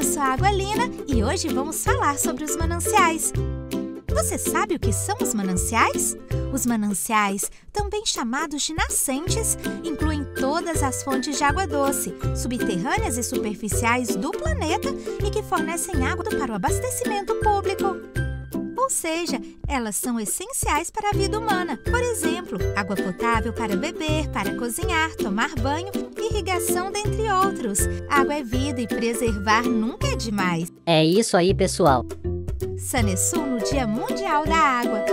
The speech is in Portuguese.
a Água e hoje vamos falar sobre os mananciais. Você sabe o que são os mananciais? Os mananciais, também chamados de nascentes, incluem todas as fontes de água doce, subterrâneas e superficiais do planeta e que fornecem água para o abastecimento público. Ou seja, elas são essenciais para a vida humana. Por exemplo, água potável para beber, para cozinhar, tomar banho, irrigação, dentre outros. Água é vida e preservar nunca é demais. É isso aí, pessoal. Sanesul no Dia Mundial da Água.